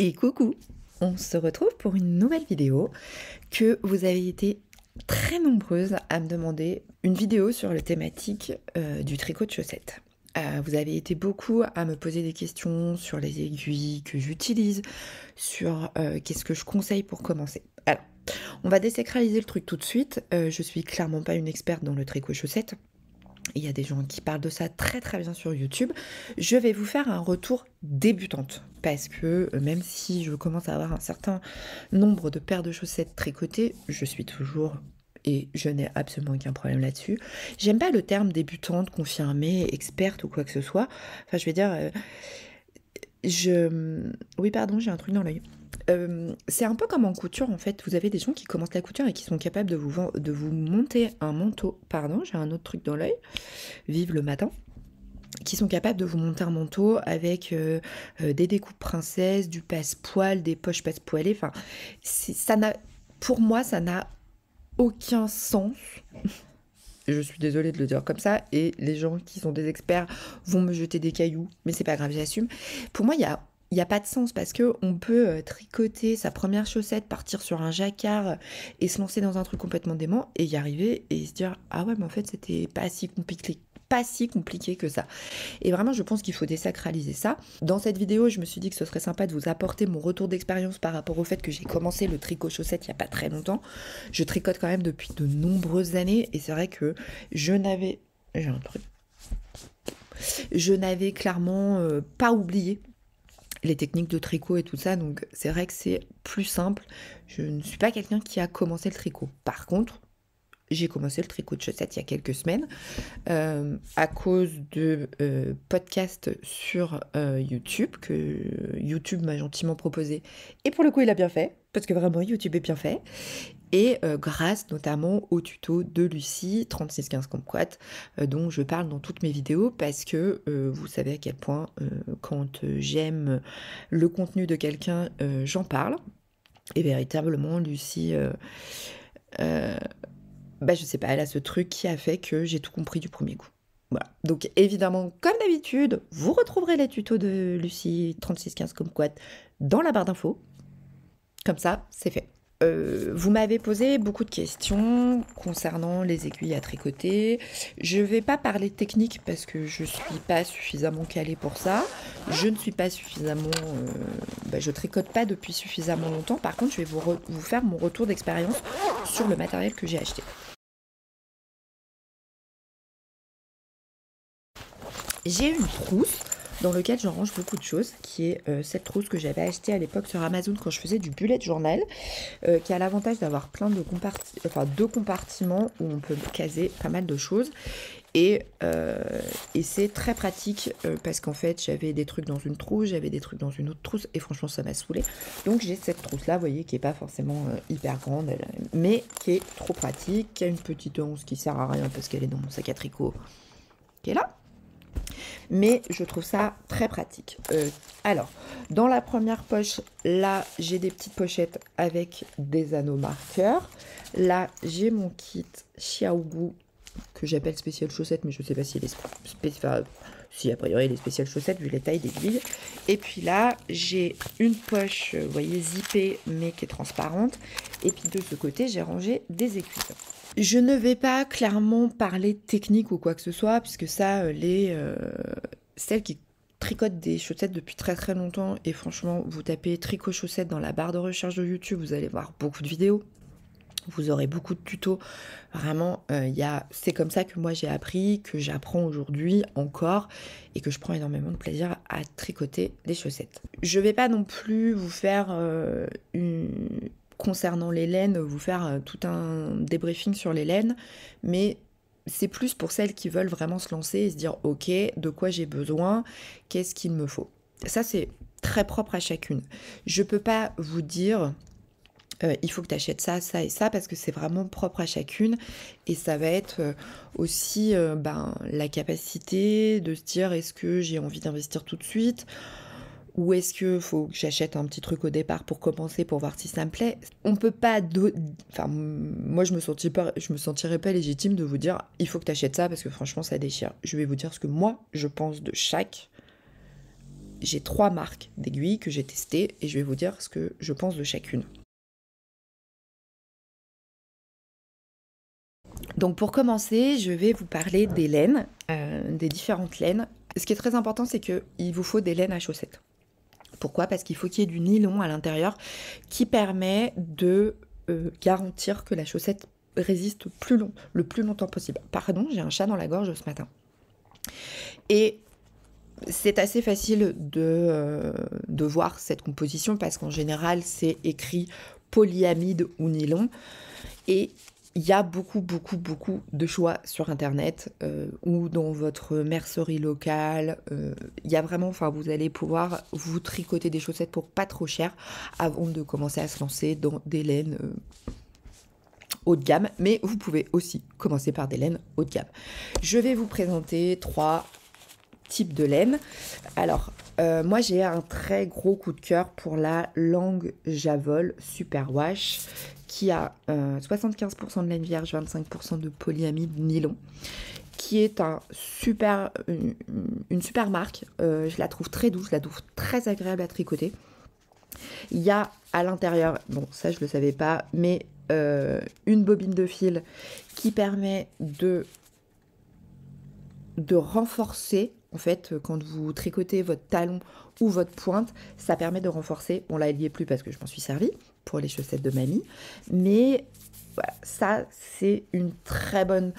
Et coucou On se retrouve pour une nouvelle vidéo que vous avez été très nombreuses à me demander une vidéo sur la thématique euh, du tricot de chaussettes. Euh, vous avez été beaucoup à me poser des questions sur les aiguilles que j'utilise, sur euh, qu'est-ce que je conseille pour commencer. Alors, on va désacraliser le truc tout de suite. je suis clairement pas une experte dans le tricot chaussettes. Il y a des gens qui parlent de ça très très bien sur YouTube. Je vais vous faire un retour débutante parce que euh, même si je commence à avoir un certain nombre de paires de chaussettes tricotées, je suis toujours et je n'ai absolument aucun problème là-dessus. J'aime pas le terme débutante, confirmée, experte ou quoi que ce soit. Enfin, je vais dire, euh, je, oui, pardon, j'ai un truc dans l'œil. Euh, c'est un peu comme en couture en fait. Vous avez des gens qui commencent la couture et qui sont capables de vous, de vous monter un manteau. Pardon, j'ai un autre truc dans l'œil. Vive le matin qui sont capables de vous monter un manteau avec euh, euh, des découpes princesses, du passe-poil, des poches passe-poilées. Enfin, ça n'a, pour moi, ça n'a aucun sens. Je suis désolée de le dire comme ça, et les gens qui sont des experts vont me jeter des cailloux, mais c'est pas grave, j'assume. Pour moi, il y a il n'y a pas de sens parce que on peut euh, tricoter sa première chaussette, partir sur un jacquard euh, et se lancer dans un truc complètement dément et y arriver et se dire ah ouais mais en fait c'était pas si compliqué pas si compliqué que ça. Et vraiment, je pense qu'il faut désacraliser ça. Dans cette vidéo, je me suis dit que ce serait sympa de vous apporter mon retour d'expérience par rapport au fait que j'ai commencé le tricot chaussette il n'y a pas très longtemps. Je tricote quand même depuis de nombreuses années et c'est vrai que je n'avais... J'ai un truc. Je n'avais clairement euh, pas oublié les techniques de tricot et tout ça. Donc c'est vrai que c'est plus simple. Je ne suis pas quelqu'un qui a commencé le tricot. Par contre, j'ai commencé le tricot de chaussettes il y a quelques semaines euh, à cause de euh, podcasts sur euh, YouTube que YouTube m'a gentiment proposé. Et pour le coup, il a bien fait, parce que vraiment, YouTube est bien fait et euh, grâce notamment au tuto de Lucie 3615 Kumquat euh, dont je parle dans toutes mes vidéos parce que euh, vous savez à quel point quand j'aime le contenu de quelqu'un j'en parle et véritablement Lucie bah je sais pas elle a ce truc qui a fait que j'ai tout compris du premier coup voilà. Donc évidemment, comme d'habitude, vous retrouverez les tutos de Lucie 3615 Kumquat dans la barre d'infos. Comme ça, c'est fait. Euh, vous m'avez posé beaucoup de questions concernant les aiguilles à tricoter. Je ne vais pas parler technique parce que je ne suis pas suffisamment calée pour ça. Je ne suis pas suffisamment... Euh, bah, je tricote pas depuis suffisamment longtemps. Par contre, je vais vous, vous faire mon retour d'expérience sur le matériel que j'ai acheté. J'ai une trousse dans lequel j'en range beaucoup de choses, qui est euh, cette trousse que j'avais achetée à l'époque sur Amazon quand je faisais du bullet journal, euh, qui a l'avantage d'avoir plein de compartiments, enfin deux compartiments où on peut caser pas mal de choses. Et, euh, et c'est très pratique parce qu'en fait j'avais des trucs dans une trousse, j'avais des trucs dans une autre trousse et franchement ça m'a saoulé. Donc j'ai cette trousse là, vous voyez, qui est pas forcément hyper grande, mais qui est trop pratique, qui a une petite once qui sert à rien parce qu'elle est dans mon sac à tricot, qui est là mais je trouve ça très pratique. Euh, alors, dans la première poche, là, j'ai des petites pochettes avec des anneaux marqueurs. Là, j'ai mon kit Xiaogu que j'appelle spécial chaussette, mais je ne sais pas si est spécial. Si, a priori, il est spécial chaussette vu les tailles d'aiguilles. Et puis là, j'ai une poche, vous voyez, zippée, mais qui est transparente. Et puis de ce côté, j'ai rangé des aiguilles. Je ne vais pas clairement parler technique ou quoi que ce soit, puisque ça, euh, les euh, celles qui tricotent des chaussettes depuis très très longtemps, et franchement, vous tapez tricot chaussettes dans la barre de recherche de YouTube, vous allez voir beaucoup de vidéos. Vous aurez beaucoup de tutos. Vraiment, euh, c'est comme ça que moi j'ai appris, que j'apprends aujourd'hui encore et que je prends énormément de plaisir à tricoter des chaussettes. Je vais pas non plus vous faire une, concernant les laines, vous faire euh, tout un débriefing sur les laines, mais c'est plus pour celles qui veulent vraiment se lancer et se dire ok, de quoi j'ai besoin, qu'est-ce qu'il me faut. Ça c'est très propre à chacune. Je peux pas vous dire euh, il faut que tu achètes ça, ça et ça, parce que c'est vraiment propre à chacune. Et ça va être euh, aussi ben, la capacité de se dire est-ce que j'ai envie d'investir tout de suite? Ou est-ce que faut que j'achète un petit truc au départ pour commencer, pour voir si ça me plaît? On peut pas... Enfin, moi, je me, sentirais pas, me sentirais pas légitime de vous dire, il faut que tu achètes ça, parce que franchement, ça déchire. Je vais vous dire ce que moi, je pense de chaque j'ai trois marques d'aiguilles que j'ai testées et je vais vous dire ce que je pense de chacune. Donc pour commencer, je vais vous parler des laines, euh, des différentes laines. Ce qui est très important, c'est qu'il vous faut des laines à chaussettes. Pourquoi? Parce qu'il faut qu'il y ait du nylon à l'intérieur qui permet de euh, garantir que la chaussette résiste le plus longtemps possible. Pardon, j'ai un chat dans la gorge ce matin. Et c'est assez facile de, euh, de, voir cette composition parce qu'en général, c'est écrit polyamide ou nylon. Et il y a beaucoup, beaucoup, beaucoup de choix sur Internet euh, ou dans votre mercerie locale. Euh, il y a vraiment, enfin, vous allez pouvoir vous tricoter des chaussettes pour pas trop cher avant de commencer à se lancer dans des laines haut de gamme. Mais vous pouvez aussi commencer par des laines haut de gamme. Je vais vous présenter trois type de laine. Alors, euh, moi j'ai un très gros coup de cœur pour la langue Javol Super Wash qui a 75% euh, de laine vierge, 25% de polyamide nylon qui est une, super marque. Euh, je la trouve très douce, je la trouve très agréable à tricoter. Il y a à l'intérieur, bon ça je ne le savais pas, mais une bobine de fil qui permet de, renforcer en fait, euh, quand vous tricotez votre talon ou votre pointe, ça permet de renforcer. Bon, là, il n'y est plus parce que je m'en suis servi les chaussettes de mamie. Mais ça, c'est une très bonne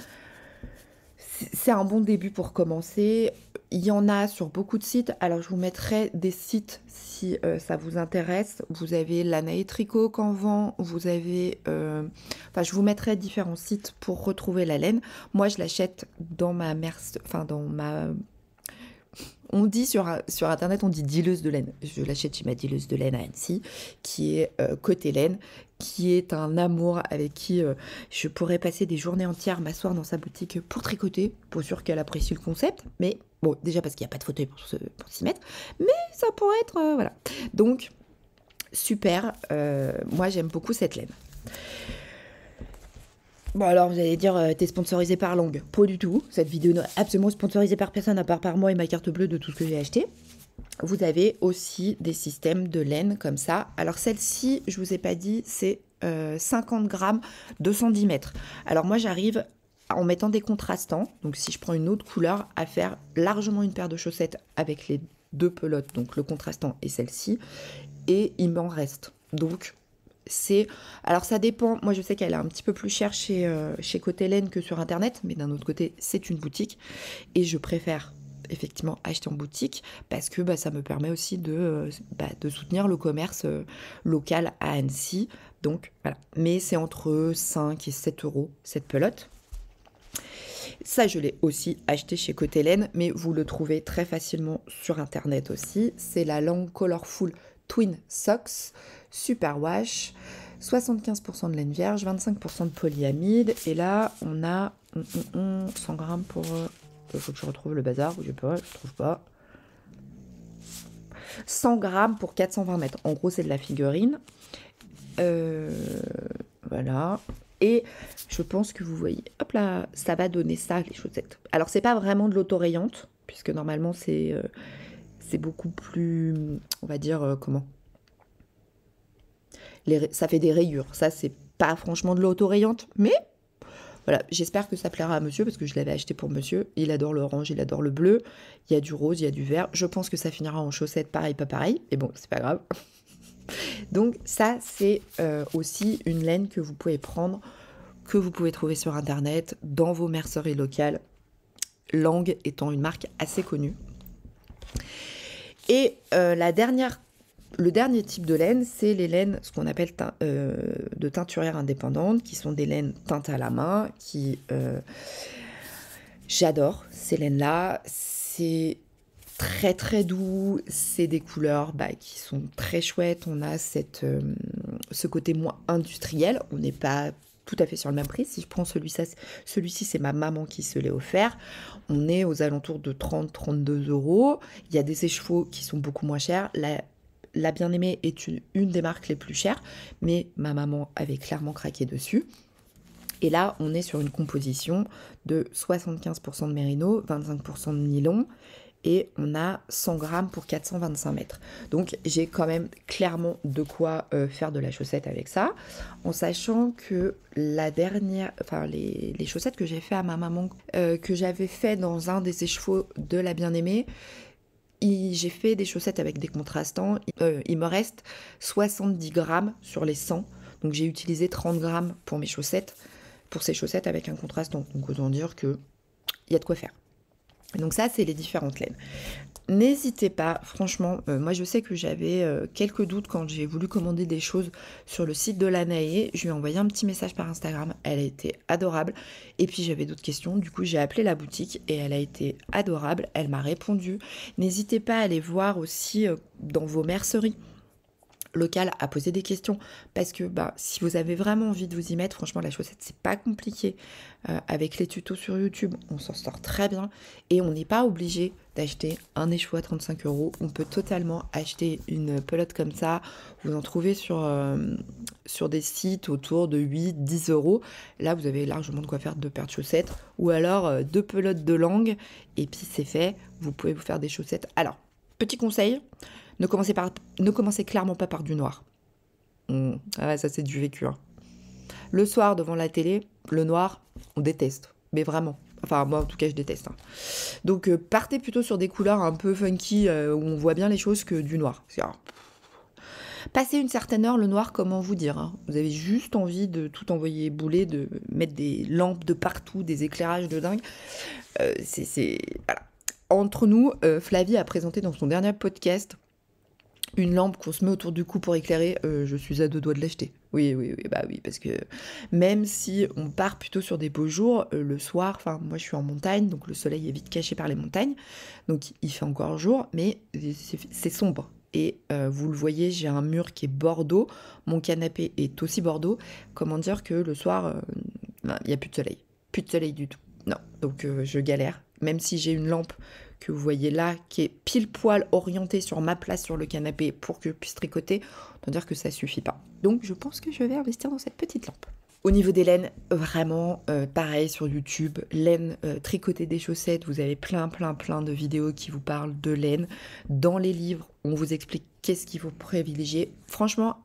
c'est un bon début pour commencer. Il y en a sur beaucoup de sites. Alors, je vous mettrai des sites si euh, ça vous intéresse. Vous avez l'Anaï Tricot qu'en vend. Vous avez. Euh, enfin, je vous mettrai différents sites pour retrouver la laine. Moi, je l'achète dans ma mère. Enfin, dans ma on dit sur, internet, on dit dileuse de laine. Je l'achète chez ma dileuse de laine à Annecy, qui est euh, côté laine, qui est un amour avec qui euh, je pourrais passer des journées entières, m'asseoir dans sa boutique pour tricoter, pour sûr qu'elle apprécie le concept. Mais bon, déjà parce qu'il n'y a pas de fauteuil pour, s'y mettre, mais ça pourrait être. Euh, voilà. Donc, super. moi, j'aime beaucoup cette laine. Bon alors vous allez dire, euh, t'es sponsorisé par Langue. Pas du tout. Cette vidéo n'est absolument sponsorisée par personne à part par moi et ma carte bleue de tout ce que j'ai acheté. Vous avez aussi des systèmes de laine comme ça. Alors celle-ci, je vous ai pas dit, c'est 50 euh, grammes, 210 mètres. Alors moi j'arrive en mettant des contrastants, donc si je prends une autre couleur, à faire largement une paire de chaussettes avec les deux pelotes, donc le contrastant et celle-ci, et il m'en reste. Donc c'est. Alors ça dépend, moi je sais qu'elle est un petit peu plus chère chez, euh, chez que sur internet, mais d'un autre côté, c'est une boutique. Et je préfère effectivement acheter en boutique parce que bah, ça me permet aussi de, euh, bah, soutenir le commerce euh, local à Annecy. Donc voilà. Mais c'est entre 5 et 7 euros cette pelote. Ça, je l'ai aussi acheté chez Côté mais vous le trouvez très facilement sur internet aussi. C'est la langue Colorful Twin Socks. Super Wash, 75% de laine vierge, 25% de polyamide. Et là, on a 100 grammes pour. Il euh, faut que je retrouve le bazar, je pas, je trouve pas. 100 grammes pour 420 mètres. En gros, c'est de la figurine. Euh, voilà. Et je pense que vous voyez, hop là, ça va donner ça, les chaussettes. Alors, c'est pas vraiment de l'autorayante, puisque normalement, c'est euh, c'est beaucoup plus, on va dire, comment ça fait des rayures. Ça, c'est pas franchement de l'autorayante, mais voilà, j'espère que ça plaira à monsieur parce que je l'avais acheté pour monsieur. Il adore l'orange, il adore le bleu. Il y a du rose, il y a du vert. Je pense que ça finira en chaussettes pareil, pas pareil. Mais bon, c'est pas grave. Donc ça, c'est euh, aussi une laine que vous pouvez prendre, que vous pouvez trouver sur Internet, dans vos merceries locales. Lang étant une marque assez connue. Et euh, la dernière le dernier type de laine, c'est les laines, ce qu'on appelle euh, de teinturière indépendante, qui sont des laines teintées à la main, qui... Euh, j'adore ces laines-là. C'est très très doux, c'est des couleurs bah, qui sont très chouettes. On a euh, ce côté moins industriel. On n'est pas tout à fait sur le même prix. Si je prends celui-ci, c'est ma maman qui se l'est offert. On est aux alentours de 30-32 euros. Il y a des écheveaux qui sont beaucoup moins chers. La Bien-Aimée est une, des marques les plus chères, mais ma maman avait clairement craqué dessus. Et là, on est sur une composition de 75% de mérino, 25% de nylon et on a 100 grammes pour 425 mètres. Donc j'ai quand même clairement de quoi euh, faire de la chaussette avec ça, en sachant que la dernière, enfin les, chaussettes que j'ai fait à ma maman, euh, que j'avais fait dans un des écheveaux de la bien-aimée, j'ai fait des chaussettes avec des contrastants. Euh, il me reste 70 grammes sur les 100. Donc j'ai utilisé 30 grammes pour mes chaussettes, pour ces chaussettes avec un contrastant. Donc autant dire que il y a de quoi faire. Donc ça, c'est les différentes laines. N'hésitez pas, franchement, euh, moi je sais que j'avais euh, quelques doutes quand j'ai voulu commander des choses sur le site de l'Anae. Je lui ai envoyé un petit message par Instagram, elle a été adorable. Et puis j'avais d'autres questions, du coup j'ai appelé la boutique et elle a été adorable, elle m'a répondu. N'hésitez pas à aller voir aussi euh, dans vos merceries local à poser des questions parce que bah, si vous avez vraiment envie de vous y mettre, franchement la chaussette c'est pas compliqué. Euh, avec les tutos sur YouTube, on s'en sort très bien et on n'est pas obligé d'acheter un échoua à 35 euros. On peut totalement acheter une pelote comme ça. Vous en trouvez sur, euh, des sites autour de 8-10 euros. Là vous avez largement de quoi faire deux paires de chaussettes ou alors euh, deux pelotes de langue et puis c'est fait. Vous pouvez vous faire des chaussettes. Alors, petit conseil ne commencez, clairement pas par du noir. Hmm. Ah ça c'est du vécu. Hein. Le soir devant la télé, le noir, on déteste. Mais vraiment. Enfin, moi en tout cas, je déteste. Hein. Donc euh, partez plutôt sur des couleurs un peu funky euh, où on voit bien les choses que du noir. Passez une certaine heure, le noir, comment vous dire hein. Vous avez juste envie de tout envoyer bouler, de mettre des lampes de partout, des éclairages de dingue. Euh, c'est. Entre nous, Flavie a présenté dans son dernier podcast une lampe qu'on se met autour du cou pour éclairer, euh, je suis à deux doigts de l'acheter. Oui, oui, oui, bah oui, parce que même si on part plutôt sur des beaux jours, euh, le soir, enfin, moi je suis en montagne, donc le soleil est vite caché par les montagnes, donc il fait encore jour, mais c'est sombre. Et euh, vous le voyez, j'ai un mur qui est bordeaux, mon canapé est aussi bordeaux. Comment dire que le soir, il n'y a plus de soleil, plus de soleil du tout. Non, donc je galère. Même si j'ai une lampe que vous voyez là, qui est pile poil orienté sur ma place sur le canapé pour que je puisse tricoter, autant dire que ça suffit pas. Donc je pense que je vais investir dans cette petite lampe. Au niveau des laines, vraiment euh, pareil sur YouTube, laine euh, tricoter des chaussettes, vous avez plein plein plein de vidéos qui vous parlent de laine. Dans les livres, on vous explique qu'est-ce qu'il faut privilégier. Franchement,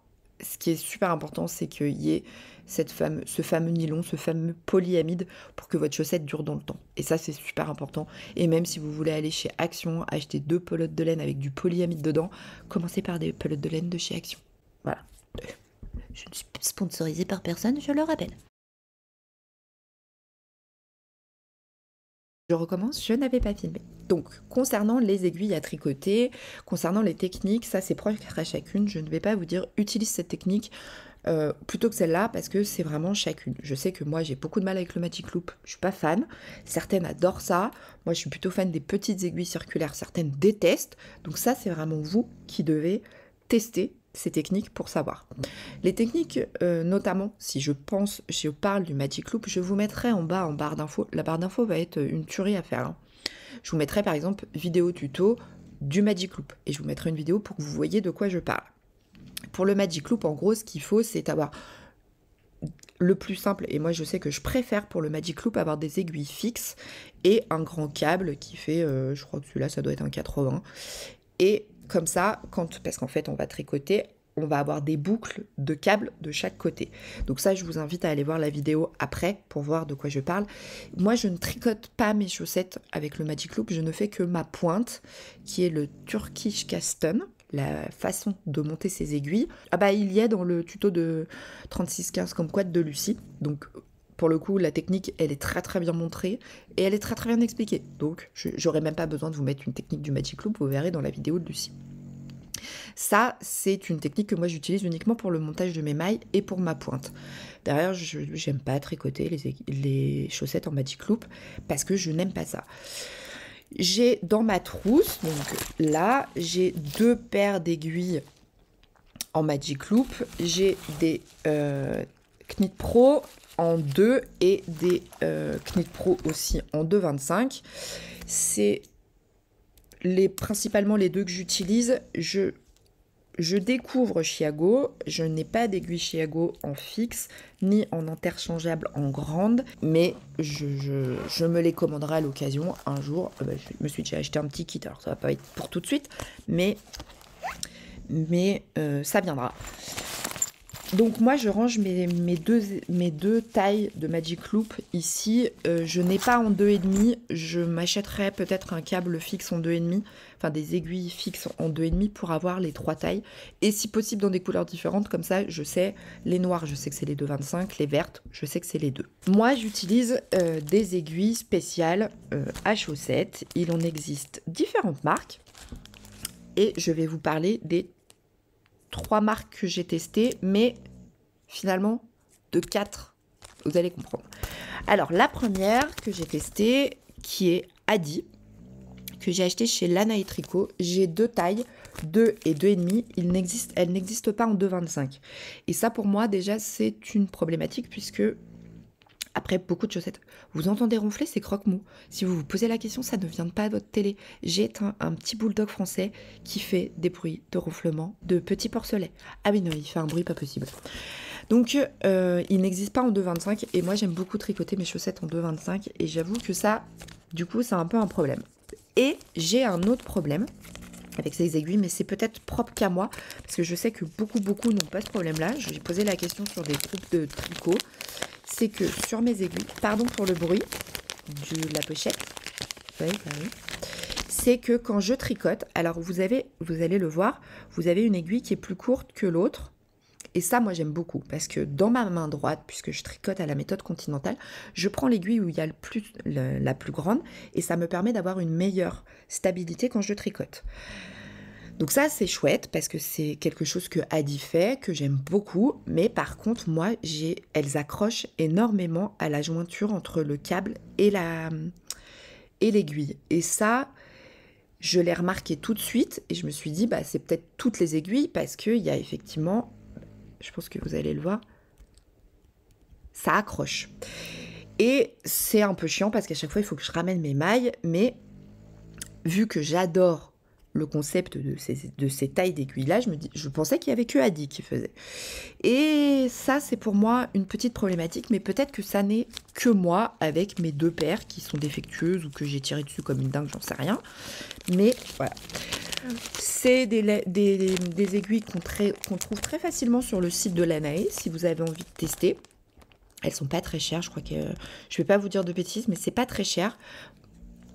ce qui est super important, c'est qu'il y ait ce fameux nylon, ce fameux polyamide pour que votre chaussette dure dans le temps. Et ça, c'est super important. Et même si vous voulez aller chez Action, acheter deux pelotes de laine avec du polyamide dedans, commencez par des pelotes de laine de chez Action. Voilà. Je ne suis sponsorisée par personne, je le rappelle. Je recommence, je n'avais pas filmé. Donc, concernant les aiguilles à tricoter, concernant les techniques, ça c'est propre à chacune. Je ne vais pas vous dire utilise cette technique euh, plutôt que celle-là parce que c'est vraiment chacune. Je sais que moi j'ai beaucoup de mal avec le Magic Loop, je suis pas fan. Certaines adorent ça. Moi je suis plutôt fan des petites aiguilles circulaires. Certaines détestent. Donc ça c'est vraiment vous qui devez tester ces techniques pour savoir. Les techniques, euh, notamment, si je pense, je parle du Magic Loop, je vous mettrai en bas en barre d'infos. La barre d'infos va être une tuerie à faire. Hein. Je vous mettrai par exemple vidéo tuto du Magic Loop et je vous mettrai une vidéo pour que vous voyez de quoi je parle. Pour le Magic Loop, en gros, ce qu'il faut, c'est avoir le plus simple, et moi je sais que je préfère pour le Magic Loop avoir des aiguilles fixes et un grand câble qui fait, euh, je crois que celui-là ça doit être un 80. Et comme ça, quand, parce qu'en fait on va tricoter, on va avoir des boucles de câbles de chaque côté. Donc ça, je vous invite à aller voir la vidéo après pour voir de quoi je parle. Moi, je ne tricote pas mes chaussettes avec le Magic Loop, je ne fais que ma pointe, qui est le Turkish Custom la façon de monter ses aiguilles. Ah bah il y a dans le tuto de 3615 comme quad de Lucie. Donc pour le coup, la technique, elle est très très bien montrée et elle est très très bien expliquée. Donc, j'aurais même pas besoin de vous mettre une technique du Magic Loop, vous verrez dans la vidéo de Lucie. Ça, c'est une technique que moi j'utilise uniquement pour le montage de mes mailles et pour ma pointe. Derrière, je n'aime pas tricoter les, chaussettes en Magic Loop parce que je n'aime pas ça. J'ai dans ma trousse, donc là, j'ai deux paires d'aiguilles en Magic Loop. J'ai des euh, Knit Pro en 2 et des euh, Knit Pro aussi en 2,25. C'est les, principalement les deux que j'utilise. Je je découvre Chiago, je n'ai pas d'aiguille Chiago en fixe ni en interchangeable en grande, mais je, me les commanderai à l'occasion un jour. Euh, bah, je me suis déjà acheté un petit kit, alors ça va pas être pour tout de suite, mais, mais euh, ça viendra. Donc moi je range mes, deux, tailles de Magic Loop ici. Euh, je n'ai pas en 2,5. Je m'achèterai peut-être un câble fixe en 2,5. Enfin des aiguilles fixes en 2,5 pour avoir les trois tailles. Et si possible dans des couleurs différentes. Comme ça je sais les noirs je sais que c'est les 2,25. Les vertes je sais que c'est les deux. Moi j'utilise euh, des aiguilles spéciales euh, à chaussettes. Il en existe différentes marques. Et je vais vous parler des trois marques que j'ai testées, mais finalement de quatre. Vous allez comprendre. Alors, la première que j'ai testée, qui est Adi, que j'ai acheté chez Lana et Tricot. J'ai deux tailles, 2 et 2,5. Il n'existe, elle n'existe pas en 2,25. Et ça, pour moi, déjà, c'est une problématique puisque après, beaucoup de chaussettes. Vous entendez ronfler, c'est croque-mou. Si vous vous posez la question, ça ne vient pas de votre télé. J'ai un, un, petit bulldog français qui fait des bruits de ronflement, de petits porcelets. Ah oui, non, il fait un bruit pas possible. Donc, euh, il n'existe pas en 2,25 et moi, j'aime beaucoup tricoter mes chaussettes en 2,25 et j'avoue que ça, du coup, c'est un peu un problème. Et j'ai un autre problème avec ces aiguilles, mais c'est peut-être propre qu'à moi, parce que je sais que beaucoup, beaucoup n'ont pas ce problème-là. J'ai posé la question sur des groupes de tricot c'est que sur mes aiguilles, pardon pour le bruit de la pochette, c'est que quand je tricote, alors vous avez, vous allez le voir, vous avez une aiguille qui est plus courte que l'autre. Et ça, moi, j'aime beaucoup parce que dans ma main droite, puisque je tricote à la méthode continentale, je prends l'aiguille où il y a la plus grande et ça me permet d'avoir une meilleure stabilité quand je tricote. Donc ça, c'est chouette parce que c'est quelque chose que Adi fait, que j'aime beaucoup. Mais par contre, moi, j'ai, elles accrochent énormément à la jointure entre le câble et la et l'aiguille. Et ça, je l'ai remarqué tout de suite et je me suis dit, bah, c'est peut-être toutes les aiguilles parce qu'il y a effectivement, je pense que vous allez le voir, ça accroche. Et c'est un peu chiant parce qu'à chaque fois, il faut que je ramène mes mailles, mais vu que j'adore le concept de ces, tailles d'aiguilles-là, je, me dis, je pensais qu'il y avait que Adi qui faisait. Et ça, c'est pour moi une petite problématique, mais peut-être que ça n'est que moi avec mes deux paires qui sont défectueuses ou que j'ai tiré dessus comme une dingue, j'en sais rien. Mais voilà. C'est des, des, aiguilles qu'on trouve très facilement sur le site de l'ANAE si vous avez envie de tester. Elles sont pas très chères, je crois que je vais pas vous dire de bêtises, mais c'est pas très cher.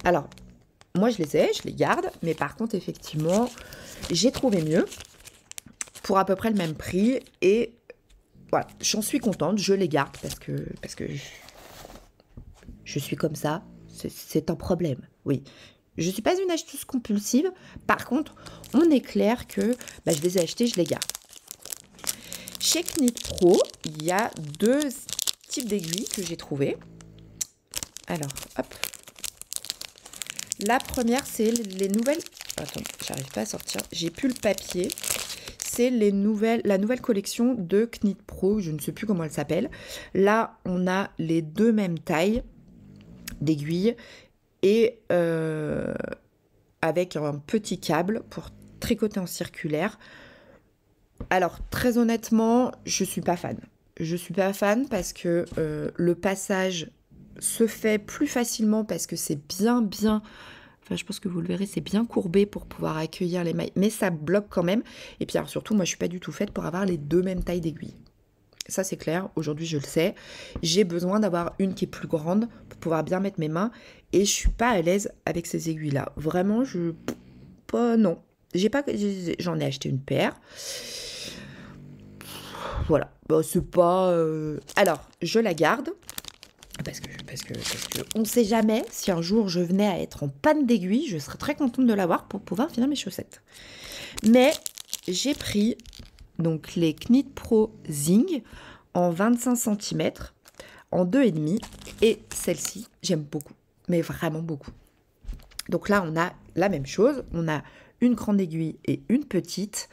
Alors, moi, je les ai, je les garde, mais par contre, effectivement, j'ai trouvé mieux pour à peu près le même prix et voilà, j'en suis contente, je les garde parce que parce que je, suis comme ça, c'est un problème. Oui, je suis pas une acheteuse compulsive. Par contre, on est clair que bah, je les ai achetés, je les garde. Chez Knit Pro, il y a deux types d'aiguilles que j'ai trouvées. Alors, hop, la première, c'est les nouvelles... Attends, j'arrive pas à sortir. J'ai plus le papier. C'est les nouvelles, la nouvelle collection de Knit Pro. Je ne sais plus comment elle s'appelle. Là, on a les deux mêmes tailles d'aiguilles et euh, avec un petit câble pour tricoter en circulaire. Alors, très honnêtement, je suis pas fan. Je suis pas fan parce que euh, le passage se fait plus facilement parce que c'est bien, bien. Enfin, je pense que vous le verrez, c'est bien courbé pour pouvoir accueillir les mailles, mais ça bloque quand même. Et puis, alors, surtout, moi, je suis pas du tout faite pour avoir les deux mêmes tailles d'aiguilles. Ça, c'est clair. Aujourd'hui, je le sais. J'ai besoin d'avoir une qui est plus grande pour pouvoir bien mettre mes mains. Et je suis pas à l'aise avec ces aiguilles-là. Vraiment, je. Pas, non. J'ai pas. J'en ai acheté une paire. Voilà. Bon, c'est pas. Euh, alors, je la garde. Parce que, parce que, on ne sait jamais si un jour je venais à être en panne d'aiguille, je serais très contente de l'avoir pour pouvoir finir mes chaussettes. Mais j'ai pris donc les Knit Pro Zing en 25 cm, en 2,5 et celle-ci, j'aime beaucoup, mais vraiment beaucoup. Donc là, on a la même chose, on a une grande aiguille et une petite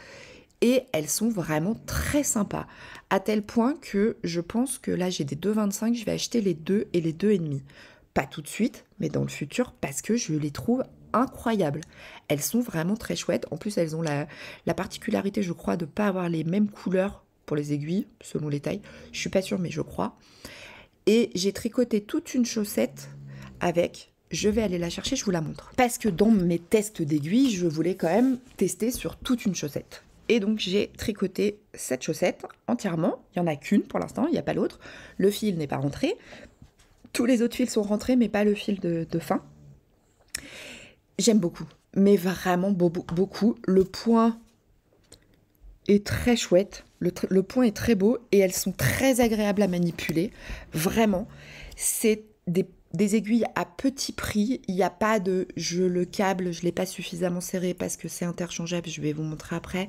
et elles sont vraiment très sympas. À tel point que je pense que là j'ai des 2,25, je vais acheter les 2 et les 2,5. pas tout de suite, mais dans le futur, parce que je les trouve incroyables. Elles sont vraiment très chouettes. En plus, elles ont la, particularité, je crois, de ne pas avoir les mêmes couleurs pour les aiguilles, selon les tailles. Je suis pas sûre, mais je crois. Et j'ai tricoté toute une chaussette avec. Je vais aller la chercher, je vous la montre. Parce que dans mes tests d'aiguilles, je voulais quand même tester sur toute une chaussette. Et donc j'ai tricoté cette chaussette entièrement. Il n'y en a qu'une pour l'instant, il n'y a pas l'autre. Le fil n'est pas rentré. Tous les autres fils sont rentrés, mais pas le fil de, fin. J'aime beaucoup, mais vraiment beaucoup. Le point est très chouette. Le, le, point est très beau et elles sont très agréables à manipuler. Vraiment, c'est des des aiguilles à petit prix. Il n'y a pas de je le câble, je ne l'ai pas suffisamment serré parce que c'est interchangeable, je vais vous montrer après.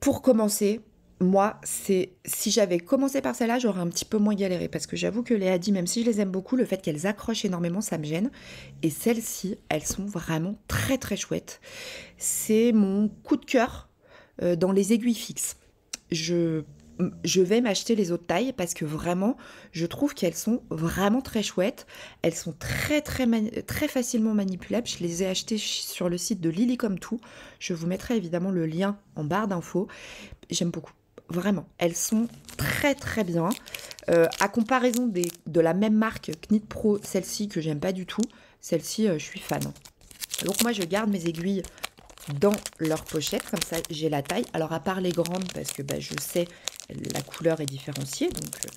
Pour commencer, moi, c'est si j'avais commencé par celle-là, j'aurais un petit peu moins galéré parce que j'avoue que les Hadi, même si je les aime beaucoup, le fait qu'elles accrochent énormément, ça me gêne. Et celles-ci, elles sont vraiment très très chouettes. C'est mon coup de cœur euh, dans les aiguilles fixes. Je je vais m'acheter les autres tailles parce que vraiment, je trouve qu'elles sont vraiment très chouettes. Elles sont très très facilement manipulables. Je les ai achetées sur le site de Lily comme tout. Je vous mettrai évidemment le lien en barre d'infos. J'aime beaucoup. Vraiment, elles sont très très bien. Euh, à comparaison de la même marque Knit Pro, celle-ci que j'aime pas du tout, celle-ci euh, je suis fan. Donc moi je garde mes aiguilles dans leur pochette, comme ça j'ai la taille. Alors à part les grandes, parce que bah, je sais la couleur est différenciée, donc euh,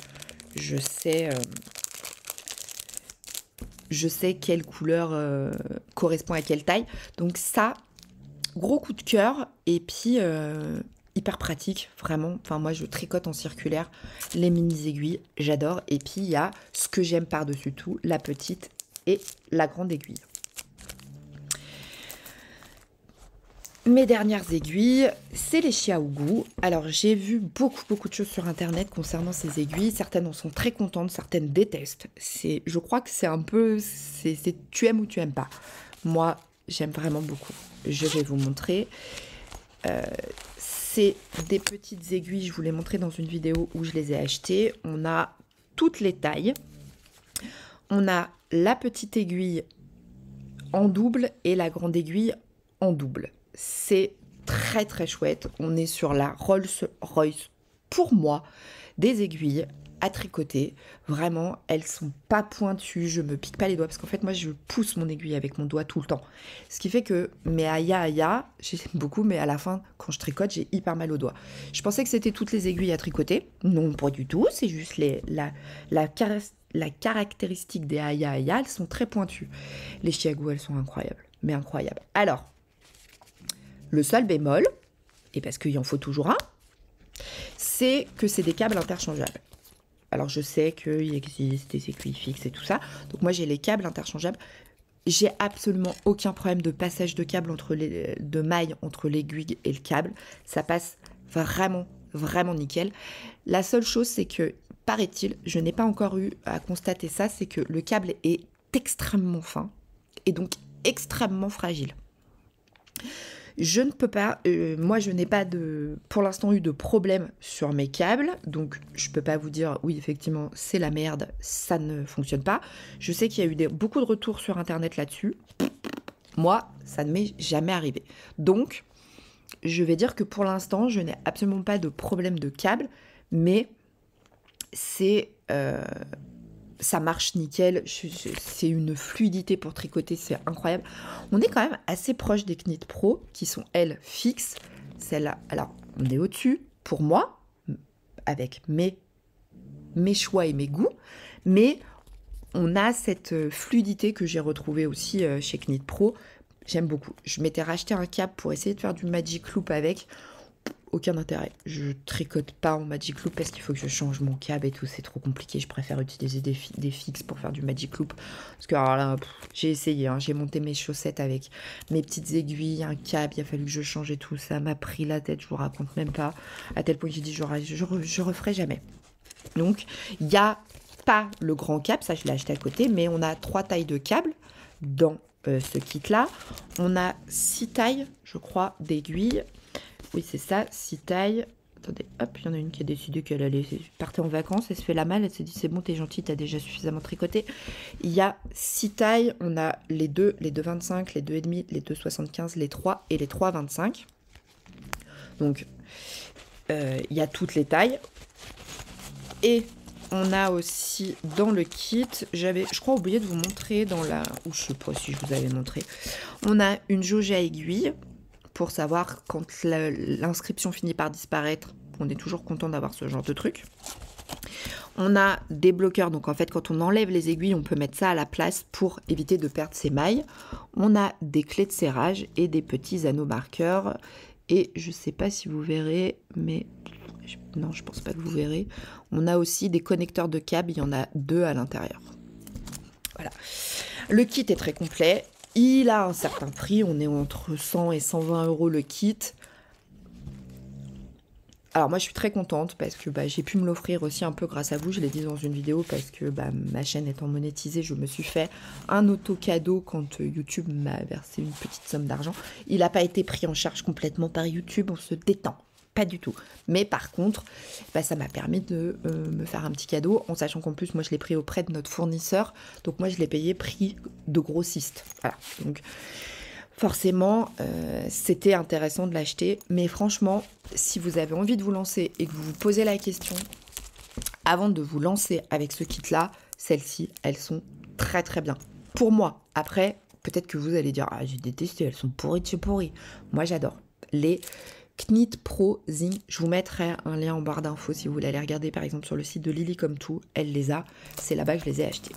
je sais, euh, je sais quelle couleur euh, correspond à quelle taille. Donc ça, gros coup de cœur, et puis hyper pratique, vraiment. Enfin moi je tricote en circulaire, les mini aiguilles, j'adore. Et puis il y a ce que j'aime par-dessus tout, la petite et la grande aiguille. Mes dernières aiguilles, c'est les Xiaogu. Alors j'ai vu beaucoup beaucoup de choses sur internet concernant ces aiguilles. Certaines en sont très contentes, certaines détestent. Je crois que c'est un peu, c'est, tu aimes ou tu aimes pas. Moi, j'aime vraiment beaucoup. Je vais vous montrer. Euh, c'est des petites aiguilles. Je vous les montrer dans une vidéo où je les ai achetées. On a toutes les tailles. On a la petite aiguille en double et la grande aiguille en double c'est très très chouette. On est sur la Rolls-Royce, pour moi, des aiguilles à tricoter. Vraiment, elles sont pas pointues, je me pique pas les doigts parce qu'en fait, moi, je pousse mon aiguille avec mon doigt tout le temps. Ce qui fait que mes aya aya, j'aime beaucoup, mais à la fin, quand je tricote, j'ai hyper mal aux doigts. Je pensais que c'était toutes les aiguilles à tricoter. Non, pas du tout. C'est juste la caractéristique des aya aya, elles sont très pointues. Les chiagou, elles sont incroyables, mais incroyables. Alors, le seul bémol, et parce qu'il en faut toujours un, c'est que c'est des câbles interchangeables. Alors je sais qu'il existe des aiguilles fixes et tout ça. Donc moi j'ai les câbles interchangeables. J'ai absolument aucun problème de passage de câble entre les, de maille entre l'aiguille et le câble. Ça passe vraiment, vraiment nickel. La seule chose c'est que, paraît-il, je n'ai pas encore eu à constater ça, c'est que le câble est extrêmement fin et donc extrêmement fragile. Je ne peux pas, euh, moi je n'ai pas de, pour l'instant eu de problème sur mes câbles, donc je ne peux pas vous dire oui effectivement c'est la merde, ça ne fonctionne pas. Je sais qu'il y a eu beaucoup de retours sur internet là-dessus. Moi, ça ne m'est jamais arrivé. Donc, je vais dire que pour l'instant, je n'ai absolument pas de problème de câble, mais c'est euh, ça marche nickel, c'est une fluidité pour tricoter, c'est incroyable. On est quand même assez proche des Knit Pro qui sont elles fixes. Celle-là, alors on est au-dessus pour moi, avec mes, mes choix et mes goûts, mais on a cette fluidité que j'ai retrouvée aussi euh, chez Knit Pro. J'aime beaucoup. Je m'étais racheté un cap pour essayer de faire du Magic Loop avec aucun intérêt. Je tricote pas en Magic Loop parce qu'il faut que je change mon câble et tout, c'est trop compliqué. Je préfère utiliser des, fixes pour faire du Magic Loop. Parce que alors là, j'ai essayé, hein. j'ai monté mes chaussettes avec mes petites aiguilles, un câble, il a fallu que je change et tout. Ça m'a pris la tête, je vous raconte même pas. À tel point que j'ai dit, je, je, je, referai jamais. Donc, il n'y a pas le grand câble, ça je l'ai acheté à côté, mais on a trois tailles de câbles dans euh, ce kit-là. On a six tailles, je crois, d'aiguilles oui, c'est ça, 6 tailles. Attendez, hop, il y en a une qui a décidé qu'elle allait partir en vacances. Elle se fait la malle. Elle s'est dit c'est bon, t'es gentille, t'as déjà suffisamment tricoté. Il y a six tailles. On a les 2, les 2,25, les 2,5, les 2,75, les 3 et les 3,25. Donc, euh, il y a toutes les tailles. Et on a aussi dans le kit, j'avais, je crois, oublié de vous montrer dans la. Ou je sais pas si je vous avais montré. On a une jauge à aiguille pour savoir quand l'inscription finit par disparaître. On est toujours content d'avoir ce genre de truc. On a des bloqueurs, donc en fait quand on enlève les aiguilles, on peut mettre ça à la place pour éviter de perdre ses mailles. On a des clés de serrage et des petits anneaux marqueurs. Et je sais pas si vous verrez, mais non, je pense pas que vous verrez. On a aussi des connecteurs de câbles, il y en a deux à l'intérieur. Voilà. Le kit est très complet. Il a un certain prix, on est entre 100 et 120 euros le kit. Alors moi je suis très contente parce que bah, j'ai pu me l'offrir aussi un peu grâce à vous, je l'ai dit dans une vidéo parce que bah, ma chaîne étant monétisée, je me suis fait un auto-cadeau quand YouTube m'a versé une petite somme d'argent. Il n'a pas été pris en charge complètement par YouTube, on se détend pas du tout. Mais par contre, bah, ça m'a permis de euh, me faire un petit cadeau, en sachant qu'en plus, moi, je l'ai pris auprès de notre fournisseur. Donc, moi, je l'ai payé prix de grossiste. Voilà. Donc, forcément, euh, c'était intéressant de l'acheter. Mais franchement, si vous avez envie de vous lancer et que vous vous posez la question avant de vous lancer avec ce kit-là, celles-ci, elles sont très très bien. Pour moi, après, peut-être que vous allez dire, ah, j'ai détesté, elles sont pourries de chez pourries. Moi, j'adore. Les Knit Pro Zing. Je vous mettrai un lien en barre d'infos si vous voulez aller regarder par exemple sur le site de Lily comme tout. Elle les a. C'est là-bas que je les ai achetés.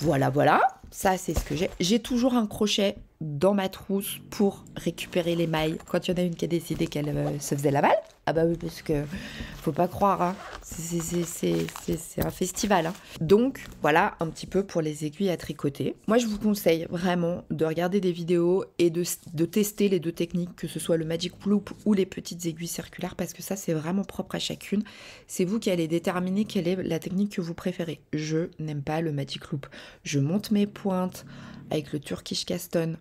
Voilà, voilà. Ça, c'est ce que j'ai. J'ai toujours un crochet dans ma trousse pour récupérer les mailles quand il y en a une qui a décidé qu'elle euh, se faisait la balle. Ah bah oui, parce que faut pas croire, hein. c'est un festival. Hein. Donc voilà un petit peu pour les aiguilles à tricoter. Moi je vous conseille vraiment de regarder des vidéos et de, de tester les deux techniques, que ce soit le Magic Loop ou les petites aiguilles circulaires, parce que ça c'est vraiment propre à chacune. C'est vous qui allez déterminer quelle est la technique que vous préférez. Je n'aime pas le Magic Loop. Je monte mes pointes avec le Turkish Caston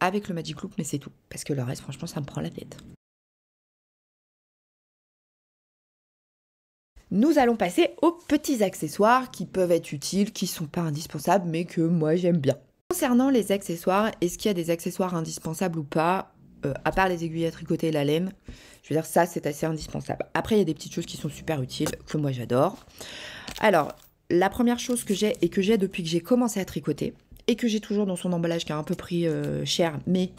avec le Magic Loop, mais c'est tout. Parce que le reste, franchement, ça me prend la tête. Nous allons passer aux petits accessoires qui peuvent être utiles, qui sont pas indispensables, mais que moi j'aime bien. Concernant les accessoires, est-ce qu'il y a des accessoires indispensables ou pas euh, À part les aiguilles à tricoter et la laine, je veux dire, ça c'est assez indispensable. Après, il y a des petites choses qui sont super utiles, que moi j'adore. Alors, la première chose que j'ai et que j'ai depuis que j'ai commencé à tricoter, et que j'ai toujours dans son emballage qui a un peu pris euh, cher, mais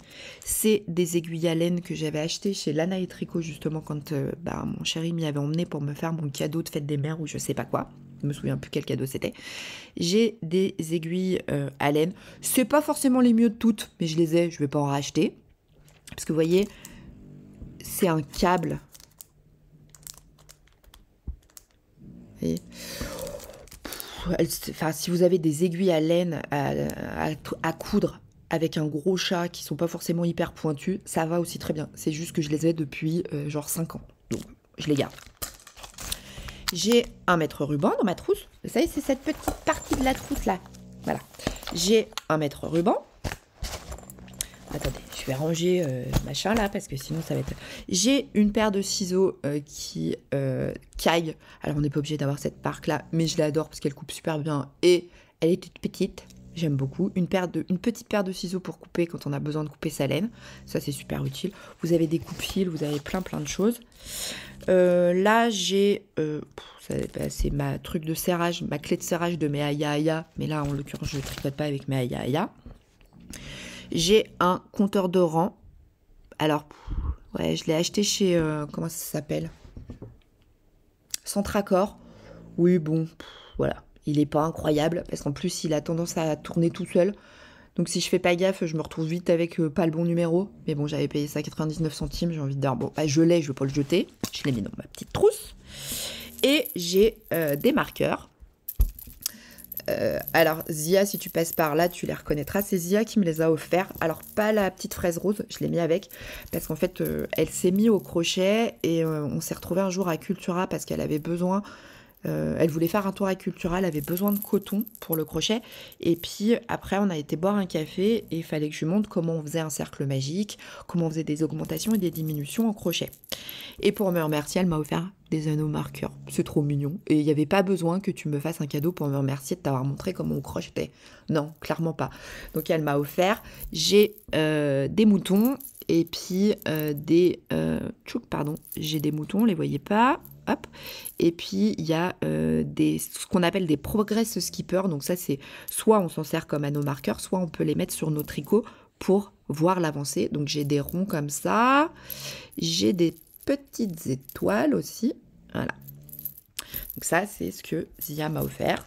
c'est des aiguilles à laine que j'avais acheté chez Lana et Tricot justement quand euh, bah, mon chéri m'y avait emmené pour me faire mon cadeau de fête des mères ou je sais pas quoi. Je me souviens plus quel cadeau c'était. J'ai des aiguilles euh, à laine. C'est pas forcément les mieux de toutes, mais je les ai, je vais pas en racheter. Parce que vous voyez, c'est un câble. Vous voyez? Si vous avez des aiguilles à laine à, coudre avec un gros chat qui sont pas forcément hyper pointus, ça va aussi très bien. C'est juste que je les ai depuis euh, genre 5 ans. Donc, je les garde. J'ai un mètre ruban dans ma trousse. Vous savez, c'est cette petite partie de la trousse là. Voilà. J'ai un mètre ruban. Attendez, je vais ranger euh, machin là parce que sinon ça va être. J'ai une paire de ciseaux euh, qui euh, caille. Alors on n'est pas obligé d'avoir cette marque là, mais je l'adore parce qu'elle coupe super bien et elle est toute petite. J'aime beaucoup. Une, paire de, une petite paire de ciseaux pour couper quand on a besoin de couper sa laine. Ça, c'est super utile. Vous avez des coupe-fils, vous avez plein plein de choses. là, j'ai... Bah, c'est ma truc de serrage, ma clé de serrage de mes Aya Aya. Mais là, en l'occurrence, je ne tricote pas avec mes Aya Aya. J'ai un compteur de rang. Alors, ouais, je l'ai acheté chez. Euh, comment ça s'appelle? Centracor. Oui, bon, voilà. Il n'est pas incroyable parce qu'en plus, il a tendance à tourner tout seul. Donc, si je fais pas gaffe, je me retrouve vite avec euh, pas le bon numéro. Mais bon, j'avais payé ça 99 centimes. J'ai envie de dire, bon, bah, je l'ai, je vais pas le jeter. Je l'ai mis dans ma petite trousse. Et j'ai euh, des marqueurs. Euh, alors, Zia, si tu passes par là, tu les reconnaîtras. C'est Zia qui me les a offerts. Alors, pas la petite fraise rose, je l'ai mis avec. Parce qu'en fait, euh, elle s'est mise au crochet et euh, on s'est retrouvé un jour à Cultura parce qu'elle avait besoin Euh, elle voulait faire un tour à Cultura, elle avait besoin de coton pour le crochet. Et puis après, on a été boire un café et il fallait que je lui montre comment on faisait un cercle magique, comment on faisait des augmentations et des diminutions en crochet. Et pour me remercier, elle m'a offert des anneaux marqueurs. C'est trop mignon. Et il n'y avait pas besoin que tu me fasses un cadeau pour me remercier de t'avoir montré comment on crochetait. Non, clairement pas. Donc elle m'a offert. J'ai euh, des moutons et puis euh, des... tchouk, pardon. J'ai des moutons, les voyez pas Et puis il y a euh, ce qu'on appelle des progress skippers. Donc ça c'est soit on s'en sert comme anneau marqueur, soit on peut les mettre sur nos tricots pour voir l'avancée. Donc j'ai des ronds comme ça. J'ai des petites étoiles aussi. Voilà. Donc ça c'est ce que Zia m'a offert.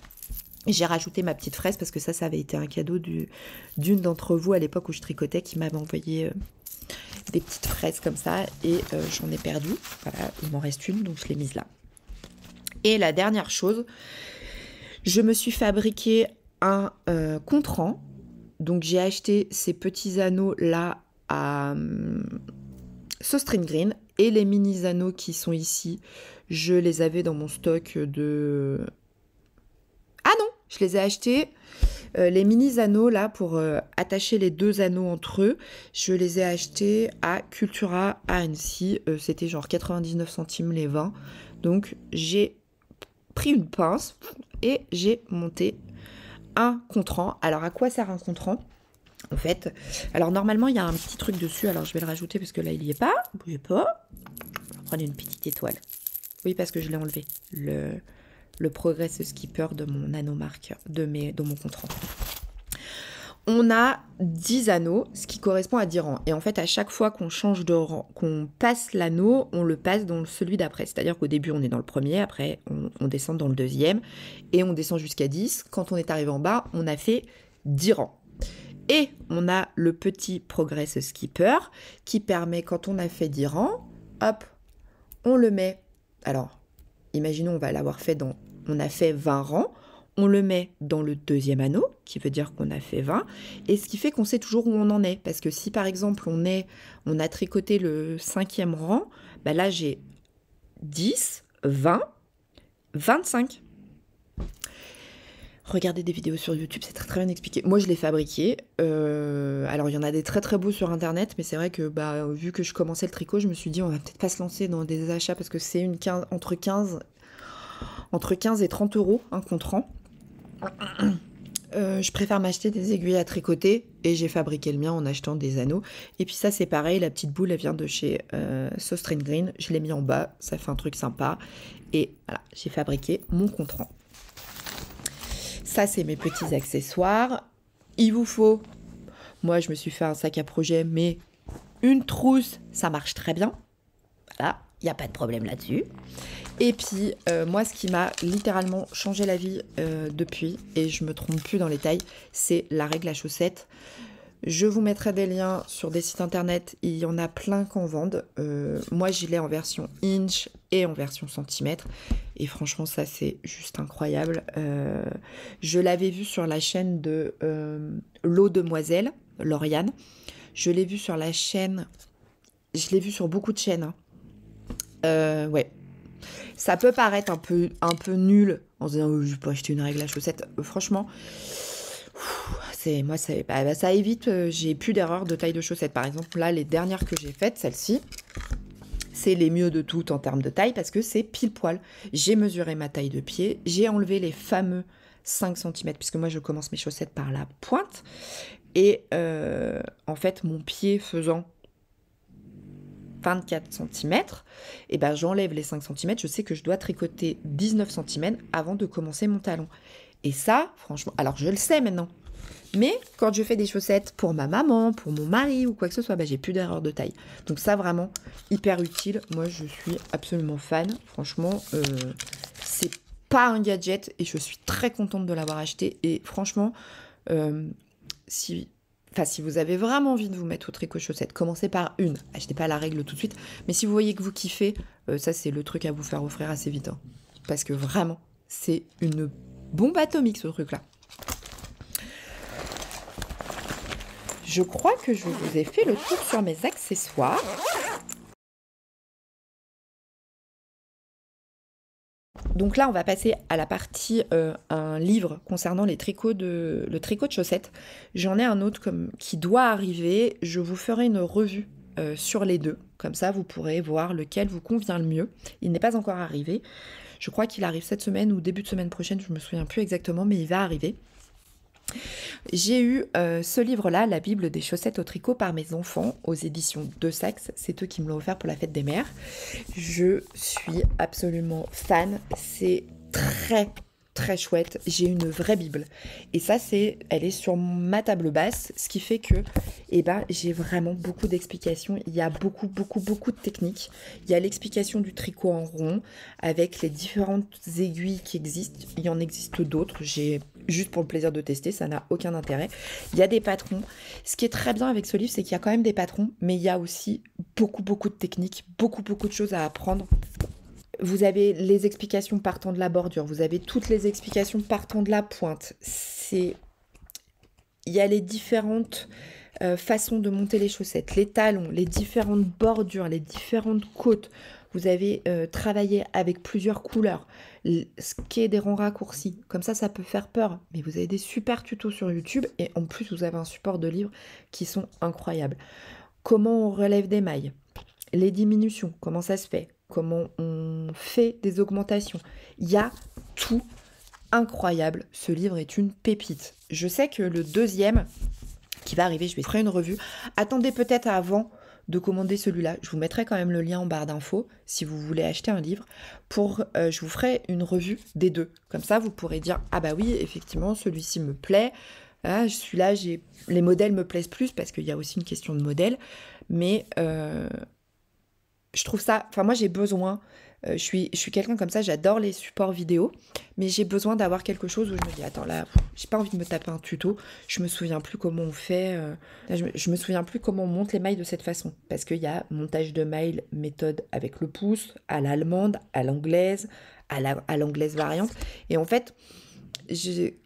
J'ai rajouté ma petite fraise parce que ça, ça avait été un cadeau d'une d'entre vous à l'époque où je tricotais qui m'avait envoyé euh, des petites fraises comme ça et euh, j'en ai perdu. Voilà, il m'en reste une, donc je l'ai mise là. Et la dernière chose, je me suis fabriqué un euh, contrant. Donc j'ai acheté ces petits anneaux là à euh, Sostring Green et les mini anneaux qui sont ici, je les avais dans mon stock de... Ah non, je les ai achetés euh, les mini anneaux là pour euh, attacher les deux anneaux entre eux, je les ai achetés à Cultura à Annecy. Euh, c'était genre 99 centimes les 20. Donc j'ai pris une pince et j'ai monté un contrant. Alors à quoi sert un contrant? En fait, alors normalement il y a un petit truc dessus, alors je vais le rajouter parce que là il n'y est pas, bougez pas. On va prendre une petite étoile. Oui, parce que je l'ai enlevé. Le, le Progress Skipper de mon anneau marqueur, de, de mon contrat. On a 10 anneaux, ce qui correspond à 10 rangs. Et en fait, à chaque fois qu'on change de rang, qu'on passe l'anneau, on le passe dans celui d'après. C'est-à-dire qu'au début, on est dans le premier, après, on, descend dans le deuxième, et on descend jusqu'à 10. Quand on est arrivé en bas, on a fait 10 rangs. Et on a le petit Progress Skipper qui permet, quand on a fait 10 rangs, hop, on le met. Alors, imaginons, on va l'avoir fait dans on a fait 20 rangs, on le met dans le deuxième anneau, qui veut dire qu'on a fait 20, et ce qui fait qu'on sait toujours où on en est. Parce que si par exemple on, est, on a tricoté le cinquième rang, bah là j'ai 10, 20, 25. Regardez des vidéos sur YouTube, c'est très bien expliqué. Moi, je l'ai fabriqué. Euh, alors, il y en a des très très beaux sur Internet, mais c'est vrai que bah, vu que je commençais le tricot, je me suis dit, on va peut-être pas se lancer dans des achats parce que c'est une entre 15 entre 15 et 30 euros un contrant. Euh, je préfère m'acheter des aiguilles à tricoter et j'ai fabriqué le mien en achetant des anneaux. Et puis ça c'est pareil, la petite boule elle vient de chez euh, Green. Je l'ai mis en bas, ça fait un truc sympa. Et voilà, j'ai fabriqué mon contrant. Ça c'est mes petits accessoires. Il vous faut, moi je me suis fait un sac à projet, mais une trousse, ça marche très bien. Voilà, il n'y a pas de problème là-dessus. Et puis, euh, moi, ce qui m'a littéralement changé la vie euh, depuis, et je me trompe plus dans les tailles, c'est la règle à chaussettes. Je vous mettrai des liens sur des sites internet, il y en a plein qu'on vende. Euh, moi, j'y l'ai en version inch et en version centimètre. Et franchement, ça, c'est juste incroyable. je l'avais vu sur la chaîne de L'eau demoiselle, Lauriane. Je l'ai vu sur la chaîne, je l'ai vu sur beaucoup de chaînes. Hein. ouais, ça peut paraître un peu, un peu nul en se disant oh, je peux acheter une règle à chaussettes. Euh, franchement, c'est moi bah, bah, ça évite. Euh, j'ai plus d'erreurs de taille de chaussettes. Par exemple, là, les dernières que j'ai faites, celle-ci, c'est les mieux de toutes en termes de taille parce que c'est pile poil. J'ai mesuré ma taille de pied, j'ai enlevé les fameux 5 cm puisque moi je commence mes chaussettes par la pointe. Et euh, en fait, mon pied faisant 24 cm, et ben j'enlève les 5 cm, je sais que je dois tricoter 19 cm avant de commencer mon talon. Et ça, franchement, alors je le sais maintenant. Mais quand je fais des chaussettes pour ma maman, pour mon mari ou quoi que ce soit, ben, j'ai plus d'erreur de taille. Donc ça, vraiment, hyper utile. Moi, je suis absolument fan. Franchement, euh, c'est pas un gadget et je suis très contente de l'avoir acheté. Et franchement, euh, si vous avez vraiment envie de vous mettre au tricot chaussettes, commencez par une. Achetez pas la règle tout de suite. Mais si vous voyez que vous kiffez, euh, ça c'est le truc à vous faire offrir assez vite. Hein. Parce que vraiment, c'est une bombe atomique ce truc-là. Je crois que je vous ai fait le tour sur mes accessoires. Donc là, on va passer à la partie euh, un livre concernant les tricots de, le tricot de chaussettes. J'en ai un autre comme, qui doit arriver. Je vous ferai une revue euh, sur les deux. Comme ça, vous pourrez voir lequel vous convient le mieux. Il n'est pas encore arrivé. Je crois qu'il arrive cette semaine ou début de semaine prochaine. Je ne me souviens plus exactement, mais il va arriver. J'ai eu euh, ce livre-là, La Bible des chaussettes au tricot par mes enfants, aux éditions De Saxe. C'est eux qui me l'ont offert pour la fête des mères. Je suis absolument fan. C'est très très chouette. J'ai une vraie Bible. Et ça, c'est, elle est sur ma table basse, ce qui fait que, eh ben, j'ai vraiment beaucoup d'explications. Il y a beaucoup, beaucoup, beaucoup de techniques. Il y a l'explication du tricot en rond avec les différentes aiguilles qui existent. Il y en existe d'autres. J'ai juste pour le plaisir de tester, ça n'a aucun intérêt. Il y a des patrons. Ce qui est très bien avec ce livre, c'est qu'il y a quand même des patrons, mais il y a aussi beaucoup, beaucoup de techniques, beaucoup, beaucoup de choses à apprendre vous avez les explications partant de la bordure, vous avez toutes les explications partant de la pointe. C'est il y a les différentes euh, façons de monter les chaussettes, les talons, les différentes bordures, les différentes côtes. Vous avez euh, travaillé avec plusieurs couleurs, ce qui est des rangs raccourcis. Comme ça, ça peut faire peur. Mais vous avez des super tutos sur YouTube et en plus, vous avez un support de livres qui sont incroyables. Comment on relève des mailles, les diminutions, comment ça se fait, comment on fait des augmentations. Il y a tout incroyable. Ce livre est une pépite. Je sais que le deuxième qui va arriver, je vais faire une revue. Attendez peut-être avant de commander celui-là. Je vous mettrai quand même le lien en barre d'infos si vous voulez acheter un livre. Pour, euh, je vous ferai une revue des deux. Comme ça, vous pourrez dire ah bah oui, effectivement, celui-ci me plaît. Ah, celui-là, j'ai les modèles me plaisent plus parce qu'il y a aussi une question de modèle. Mais euh, je trouve ça, enfin moi j'ai besoin, euh, je suis, je suis quelqu'un comme ça, j'adore les supports vidéo, mais j'ai besoin d'avoir quelque chose où je me dis, attends là, j'ai pas envie de me taper un tuto, je me souviens plus comment on fait, euh, je, me, souviens plus comment on monte les mailles de cette façon, parce qu'il y a montage de mailles, méthode avec le pouce, à l'allemande, à l'anglaise, à l'anglaise variante, et en fait,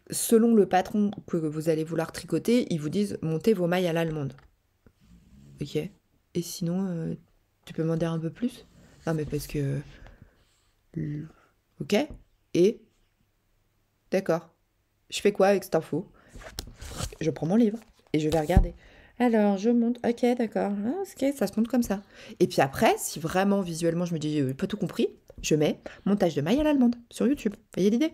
selon le patron que vous allez vouloir tricoter, ils vous disent montez vos mailles à l'allemande. Ok. Et sinon, euh, tu peux m'en dire un peu plus? Non, mais parce que. Ok Et D'accord. Je fais quoi avec cette info? Je prends mon livre et je vais regarder. Alors, je monte. Ok, d'accord. Ah, ok, ça se monte comme ça. Et puis après, si vraiment visuellement je me dis, euh, pas tout compris, je mets montage de maille à l'allemande sur YouTube. Vous voyez l'idée?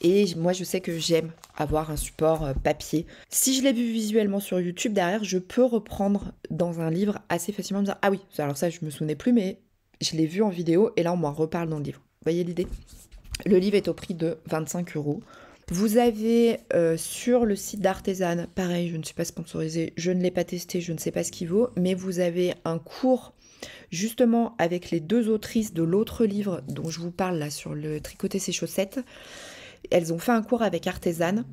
Et moi, je sais que j'aime avoir un support euh, papier. Si je l'ai vu visuellement sur YouTube, derrière, je peux reprendre dans un livre assez facilement Ah oui, alors ça, je me souvenais plus, mais je l'ai vu en vidéo et là, on m'en reparle dans le livre. Vous voyez l'idée? Le livre est au prix de 25 euros. Vous avez euh, sur le site d'Artisan, pareil, je ne suis pas sponsorisée, je ne l'ai pas testé, je ne sais pas ce qu'il vaut, mais vous avez un cours justement avec les deux autrices de l'autre livre dont je vous parle là sur le tricoter ses chaussettes. Elles ont fait un cours avec Artisan.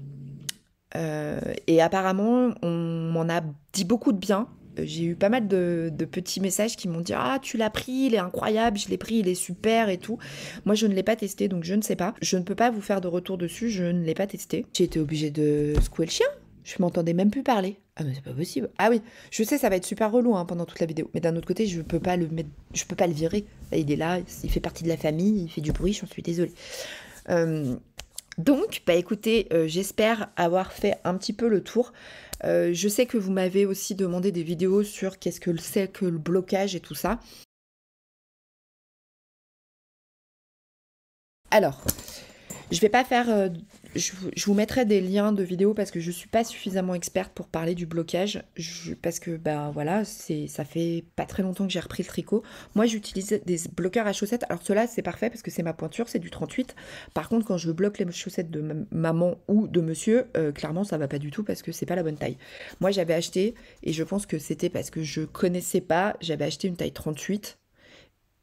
Euh, et apparemment, on m'en a dit beaucoup de bien. J'ai eu pas mal de, petits messages qui m'ont dit Ah, tu l'as pris, il est incroyable, je l'ai pris, il est super et tout. Moi, je ne l'ai pas testé, donc je ne sais pas. Je ne peux pas vous faire de retour dessus, je ne l'ai pas testé. J'ai été obligée de secouer le chien. Je m'entendais même plus parler. Ah mais c'est pas possible. Ah oui, je sais ça va être super relou hein, pendant toute la vidéo. Mais d'un autre côté, je peux pas le mettre, je peux pas le virer. Il est là, il fait partie de la famille, il fait du bruit, j'en suis désolée. Euh, donc, bah écoutez, euh, j'espère avoir fait un petit peu le tour. Euh, je sais que vous m'avez aussi demandé des vidéos sur qu'est-ce que c'est que le blocage et tout ça. Alors, je vais pas faire. Je, vous mettrai des liens de vidéos parce que je suis pas suffisamment experte pour parler du blocage. parce que bah voilà, c'est ça fait pas très longtemps que j'ai repris le tricot. Moi, j'utilise des bloqueurs à chaussettes. Alors cela, c'est parfait parce que c'est ma pointure, c'est du 38. Par contre, quand je bloque les chaussettes de maman ou de monsieur, euh, clairement, ça va pas du tout parce que c'est pas la bonne taille. Moi, j'avais acheté et je pense que c'était parce que je connaissais pas. J'avais acheté une taille 38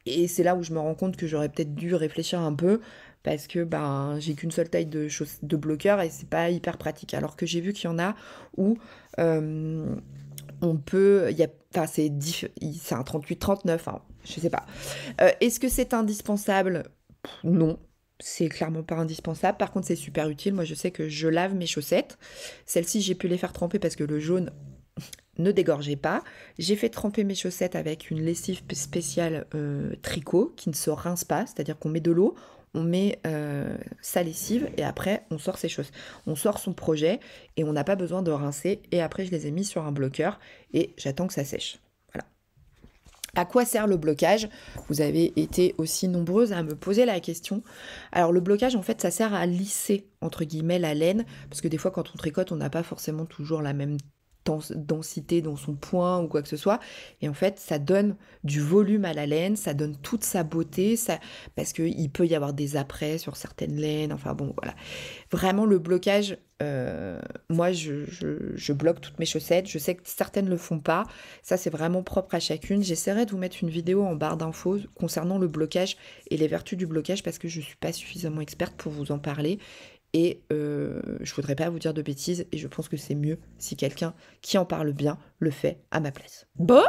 et c'est là où je me rends compte que j'aurais peut-être dû réfléchir un peu parce que ben j'ai qu'une seule taille de, de bloqueur et c'est pas hyper pratique. Alors que j'ai vu qu'il y en a où euh, on peut, y c'est c'est un 38-39, hein, je sais pas. Euh, est-ce que c'est indispensable? Non, c'est clairement pas indispensable. Par contre, c'est super utile. Moi, je sais que je lave mes chaussettes. Celles-ci, j'ai pu les faire tremper parce que le jaune ne dégorgeait pas. J'ai fait tremper mes chaussettes avec une lessive spéciale euh, tricot qui ne se rince pas, c'est-à-dire qu'on met de l'eau, on met euh, sa lessive et après on sort ses choses. On sort son projet et on n'a pas besoin de rincer. Et après, je les ai mis sur un bloqueur et j'attends que ça sèche. Voilà. À quoi sert le blocage? Vous avez été aussi nombreuses à me poser la question. Alors le blocage, en fait, ça sert à lisser, entre guillemets, la laine, parce que des fois, quand on tricote, on n'a pas forcément toujours la même densité dans son point ou quoi que ce soit. Et en fait, ça donne du volume à la laine, ça donne toute sa beauté, ça, parce qu'il peut y avoir des après sur certaines laines. Enfin bon, voilà. Vraiment, le blocage, euh, moi, je, je, bloque toutes mes chaussettes. Je sais que certaines le font pas. Ça, c'est vraiment propre à chacune. J'essaierai de vous mettre une vidéo en barre d'infos concernant le blocage et les vertus du blocage parce que je suis pas suffisamment experte pour vous en parler. Et euh, je voudrais pas vous dire de bêtises, et je pense que c'est mieux si quelqu'un qui en parle bien le fait à ma place. Bon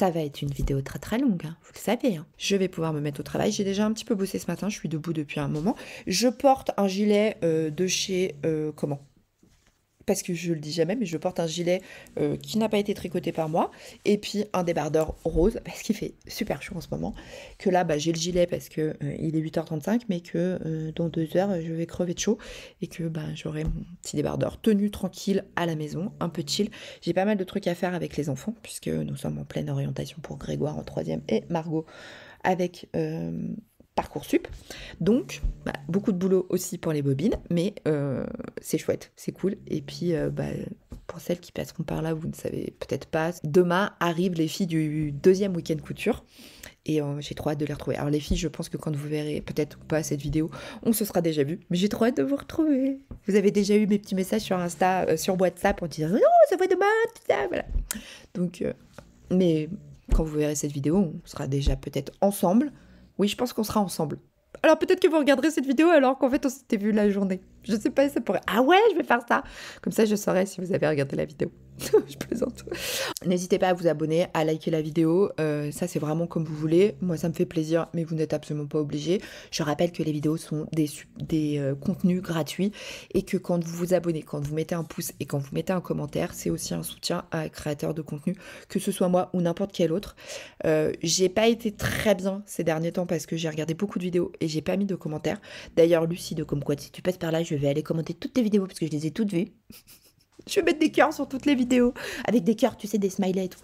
ça va être une vidéo très très longue, hein, vous le savez. Hein. Je vais pouvoir me mettre au travail. J'ai déjà un petit peu bossé ce matin, je suis debout depuis un moment. Je porte un gilet euh, de chez... Euh, comment? Parce que je le dis jamais, mais je porte un gilet euh, qui n'a pas été tricoté par moi, et puis un débardeur rose, parce qu'il fait super chaud en ce moment, que là, bah, j'ai le gilet parce que euh, il est 8h35, mais que euh, dans deux heures, je vais crever de chaud, et que bah, j'aurai mon petit débardeur tenu tranquille à la maison, un peu chill. J'ai pas mal de trucs à faire avec les enfants, puisque nous sommes en pleine orientation pour Grégoire en troisième, et Margot avec Parcoursup. Donc, bah, beaucoup de boulot aussi pour les bobines, mais euh, c'est chouette, c'est cool. Et puis, euh, bah, pour celles qui passeront par là, vous ne savez peut-être pas, demain arrivent les filles du deuxième week-end couture. Et euh, j'ai trop hâte de les retrouver. Alors les filles, je pense que quand vous verrez peut-être pas cette vidéo, on se sera déjà vu. Mais j'ai trop hâte de vous retrouver. Vous avez déjà eu mes petits messages sur Insta, sur WhatsApp en disant non, ça va demain, tout ça, voilà. Donc, mais quand vous verrez cette vidéo, on sera déjà peut-être ensemble oui, je pense qu'on sera ensemble. Alors peut-être que vous regarderez cette vidéo alors qu'en fait on s'était vu la journée. Je sais pas, ça pourrait. Ah ouais, je vais faire ça. Comme ça, je saurai si vous avez regardé la vidéo. je plaisante. N'hésitez pas à vous abonner, à liker la vidéo. Euh, ça, c'est vraiment comme vous voulez. Moi, ça me fait plaisir, mais vous n'êtes absolument pas obligé. Je rappelle que les vidéos sont des, des euh, contenus gratuits et que quand vous vous abonnez, quand vous mettez un pouce et quand vous mettez un commentaire, c'est aussi un soutien à un créateur de contenu, que ce soit moi ou n'importe quel autre. Euh, j'ai pas été très bien ces derniers temps parce que j'ai regardé beaucoup de vidéos et j'ai pas mis de commentaires. D'ailleurs, Lucie de Comme quoi, si tu passes par là, je vais aller commenter toutes tes vidéos parce que je les ai toutes vues. je vais mettre des cœurs sur toutes les vidéos, avec des cœurs, tu sais, des smileys et tout.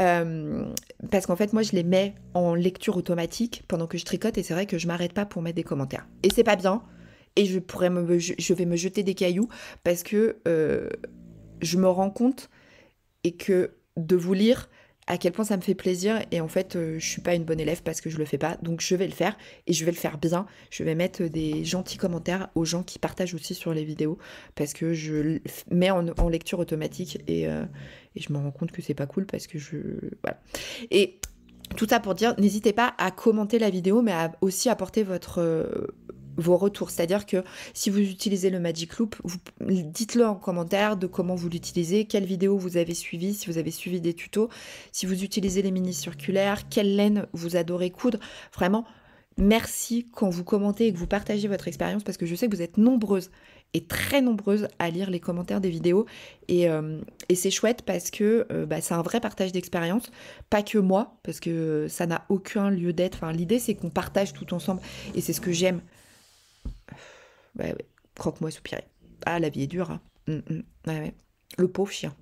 Euh, parce qu'en fait, moi, je les mets en lecture automatique pendant que je tricote et c'est vrai que je m'arrête pas pour mettre des commentaires. Et c'est pas bien. Et je, vais me jeter des cailloux parce que euh, je me rends compte et que de vous lire, à quel point ça me fait plaisir et en fait euh, je suis pas une bonne élève parce que je le fais pas. Donc je vais le faire et je vais le faire bien. Je vais mettre des gentils commentaires aux gens qui partagent aussi sur les vidéos parce que je mets en, lecture automatique et, euh, et je me rends compte que c'est pas cool parce que je voilà. Et tout ça pour dire n'hésitez pas à commenter la vidéo mais à aussi apporter votre euh, vos retours. C'est-à-dire que si vous utilisez le Magic Loop, dites-le en commentaire de comment vous l'utilisez, quelle vidéo vous avez suivi, si vous avez suivi des tutos, si vous utilisez les mini circulaires, quelle laine vous adorez coudre. Vraiment, merci quand vous commentez et que vous partagez votre expérience parce que je sais que vous êtes nombreuses et très nombreuses à lire les commentaires des vidéos et, euh, c'est chouette parce que euh, bah, c'est un vrai partage d'expérience, pas que moi parce que ça n'a aucun lieu d'être. Enfin, l'idée c'est qu'on partage tout ensemble et c'est ce que j'aime croque-moi soupirer. Ah, la vie est dure. Hein. Mm, mm. Le pauvre chien.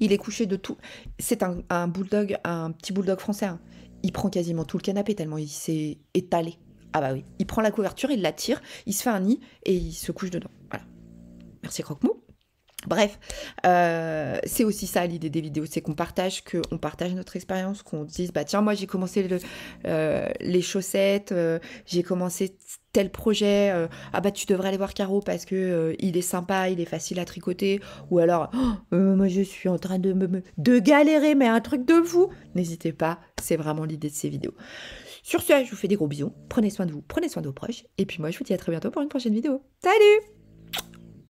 Il est couché de tout. C'est un, bulldog, un petit bulldog français. Hein. Il prend quasiment tout le canapé tellement il s'est étalé. Ah bah oui. Il prend la couverture, il la tire, il se fait un nid et il se couche dedans. Voilà. Merci Croque-Mou. Bref, euh, c'est aussi ça l'idée des vidéos, c'est qu'on partage, qu'on partage notre expérience, qu'on dise bah tiens moi j'ai commencé euh, les chaussettes, euh, j'ai commencé tel projet, ah bah tu devrais aller voir Caro parce que il est sympa, il est facile à tricoter, ou alors oh, moi je suis en train de me de galérer mais un truc de fou. N'hésitez pas, c'est vraiment l'idée de ces vidéos. Sur ce, je vous fais des gros bisous, prenez soin de vous, prenez soin de vos proches, et puis moi je vous dis à très bientôt pour une prochaine vidéo. Salut